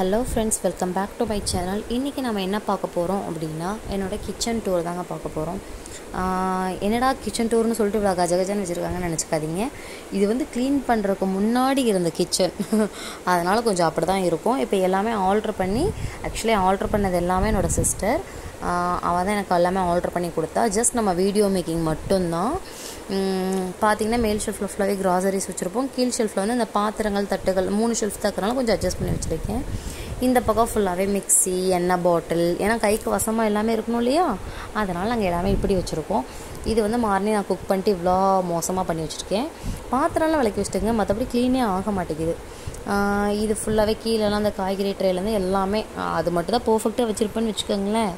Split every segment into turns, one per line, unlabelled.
Hello friends welcome back to my channel இன்றைக்கி நம்ம என்ன பார்க்க போகிறோம் அப்படின்னா என்னோடய கிச்சன் டூர் தாங்க பார்க்க போகிறோம் என்னடா கிச்சன் டூர்னு சொல்லிட்டு இவ்வளோ கஜகஜன்னு வச்சுருக்காங்கன்னு நினச்சிக்காதீங்க. இது வந்து க்ளீன் பண்ணுறதுக்கு முன்னாடி இருந்த கிச்சன் அதனால் கொஞ்சம் அப்படி தான் இருக்கும். இப்போ எல்லாமே ஆல்ட்ரு பண்ணி ஆக்சுவலி ஆல்ட்ரு பண்ணது எல்லாமே என்னோடய சிஸ்டர் அவள் தான் எனக்கு எல்லாமே ஆர்டர் பண்ணி கொடுத்தா. ஜஸ்ட் நம்ம வீடியோ மேக்கிங் மட்டும்தான். பார்த்தீங்கன்னா மேல் ஷெல்ஃபில் ஃபுல்லாகவே கிராசரிஸ் வச்சுருப்போம். கீழ் ஷெல்ஃபில் வந்து இந்த பாத்திரங்கள் தட்டுகள் மூணு ஷெல்ஃப் தக்கறனால கொஞ்சம் அட்ஜஸ்ட் பண்ணி வச்சுருக்கேன். இந்த பக்கம் ஃபுல்லாகவே மிக்ஸி எண்ணெய் பாட்டில் ஏன்னா கைக்கு வசமாக எல்லாமே இருக்கணும் இல்லையா? அதனால் நாங்கள் எல்லாமே இப்படி வச்சுருக்கோம். இது வந்து மார்னிங் நான் குக் பண்ணிட்டு இவ்வளோ மோசமாக பண்ணி வச்சுருக்கேன். பாத்திரம்லாம் விளக்கி வச்சுட்டுங்க மற்றபடி க்ளீனே ஆக மாட்டேங்குது. இது ஃபுல்லாகவே கீழெல்லாம் அந்த காய்கறி ட்ரேலேருந்து எல்லாமே அது மட்டும் தான் பர்ஃபெக்டாக வச்சுருப்பேன்னு வச்சுக்கோங்களேன்.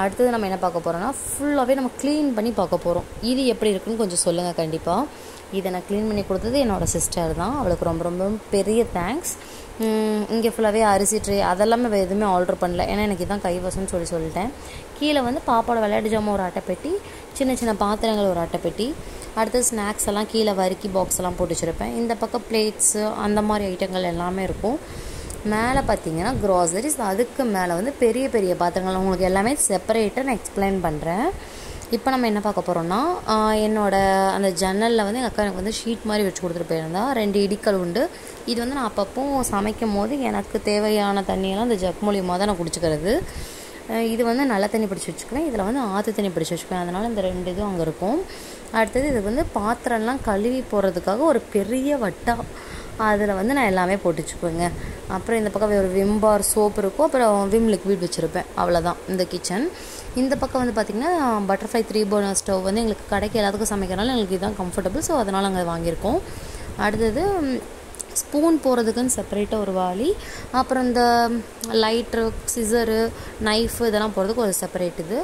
அடுத்தது நம்ம என்ன பார்க்க போகிறோம்னா ஃபுல்லாகவே நம்ம க்ளீன் பண்ணி பார்க்க போகிறோம் இது எப்படி இருக்குன்னு கொஞ்சம் சொல்லுங்கள் கண்டிப்பாக இதை நான் க்ளீன் பண்ணி கொடுத்தது என்னோடய சிஸ்டர் தான். அவளுக்கு ரொம்ப ரொம்ப பெரிய தேங்க்ஸ் இங்கே ஃபுல்லாகவே அரிசி ட்ரே அதெல்லாமே எதுவுமே ஆர்டர் பண்ணல. ஏன்னா எனக்கு இதான் கைவசம்னு சொல்லி சொல்லிட்டேன். கீழே வந்து பாப்பாவோட விளையாட்டு ஜாமான் ஒரு அட்டைப்பெட்டி சின்ன சின்ன பாத்திரங்கள் ஒரு அட்டைப்பெட்டி அடுத்து ஸ்நாக்ஸ் எல்லாம் கீழே வறுக்கி பாக்ஸ் எல்லாம் போட்டு வச்சுருப்பேன். இந்த பக்கம் பிளேட்ஸு அந்த மாதிரி ஐட்டங்கள் எல்லாமே இருக்கும். மேலே பார்த்தீங்கன்னா க்ராசரிஸ் அதுக்கு மேலே வந்து பெரிய பெரிய பாத்திரங்கள். உங்களுக்கு எல்லாமே செப்பரேட்டாக நான் எக்ஸ்பிளைன் பண்ணுறேன் இப்போ நம்ம என்ன பார்க்க போகிறோம்னா என்னோடய அந்த ஜன்னலில் வந்து எங்கள் அக்கா எனக்கு வந்து ஷீட் மாதிரி வச்சு கொடுத்துட்டு போயிருந்தா. ரெண்டு இடிக்கல் உண்டு. இது வந்து நான் அப்பப்போ சமைக்கும் போது எனக்கு தேவையான தண்ணியெல்லாம் இந்த ஜக் மூலியமாக தான் நான் குடிச்சிக்கிறது. இது வந்து நல்ல தண்ணி பிடிச்சி வச்சுக்குவேன். இதில் வந்து ஆற்று தண்ணி பிடிச்சி வச்சுக்குவேன். அதனால் இந்த ரெண்டு இதுவும் அங்கே இருக்கும். அடுத்தது இது வந்து பாத்திரம்லாம் கழுவி போடுறதுக்காக ஒரு பெரிய வட்டா. அதில் வந்து நான் எல்லாமே போட்டு வச்சுக்குவேங்க. அப்புறம் இந்த பக்கம் ஒரு விம் பார் சோப் இருக்கும். அப்புறம் விம் லிக்விட் வச்சுருப்பேன். அவ்வளோதான் இந்த கிச்சன் இந்த பக்கம் வந்து பார்த்திங்கன்னா பட்டர்ஃப்ளை த்ரீ பர்னர் ஸ்டவ் வந்து எங்களுக்கு கடைக்கு எல்லாத்துக்கும் சமைக்கிறனால எங்களுக்கு இதுதான் கம்ஃபர்டபுள் ஸோ அதனால் நாங்கள் வாங்கியிருக்கோம். அடுத்தது ஸ்பூன் போகிறதுக்குன்னு செப்பரேட்டாக ஒரு வாளி. அப்புறம் இந்த லைட்ரு சிசரு நைஃபு இதெல்லாம் போகிறதுக்கு ஒரு செப்பரேட் இது.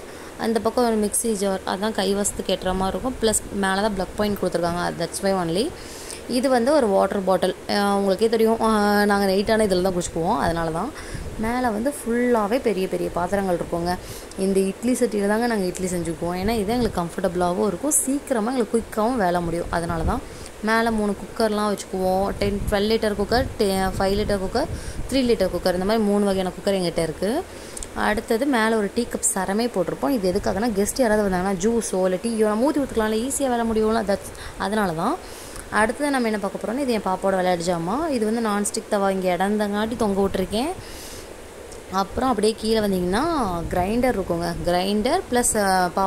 அந்த பக்கம் ஒரு மிக்ஸி ஜார் அதுதான் கைவசத்துக்கு ஏற்ற மாதிரி இருக்கும். ப்ளஸ் மேலே தான் ப்ளக் பாயிண்ட் கொடுத்துருக்காங்க. தட்ஸ் வை ஒன்லி இது வந்து ஒரு வாட்டர் பாட்டில் உங்களுக்கே தெரியும். நாங்கள் நைட்டான இதில் தான் குடிச்சுக்குவோம். அதனால தான் மேலே வந்து ஃபுல்லாகவே பெரிய பெரிய பாத்திரங்கள் இருக்குங்க. இந்த இட்லி சட்டியில் தாங்க நாங்கள் இட்லி செஞ்சுக்குவோம். ஏன்னா இது எங்களுக்கு கம்ஃபர்டபுளாகவும் இருக்கும். சீக்கிரமாக எங்களுக்கு குயிக்காகவும் வேலை முடியும். அதனால தான் மேலே மூணு குக்கர்லாம் வச்சுக்குவோம். டென் டுவெல் லிட்டர் குக்கர் டெ five litre cooker three litre cooker இந்த மாதிரி மூணு வகையான குக்கர் எங்கிட்ட இருக்குது அடுத்தது மேலே ஒரு டீ கப் சரமே போட்டிருப்போம். இது எதுக்காகனா கெஸ்ட் யாராவது வந்தாங்கன்னா ஜூஸோ இல்லை டீயோ நம்ம ஊற்றி ஊற்றுக்கலாம்ல ஈஸியாக வேலை முடியும்ல. தட்ஸ் அதனால தான் அடுத்தது நம்ம என்ன பார்க்க போகிறோம்னா இது என் பாப்பாவோட விளையாடுஜாமா இது வந்து நான்ஸ்டிக் தவா இங்கே இடந்தங்காட்டி தொங்க விட்டுருக்கேன். அப்புறம் அப்படியே கீழே வந்தீங்கன்னா கிரைண்டர் இருக்குங்க. கிரைண்டர் ப்ளஸ் பா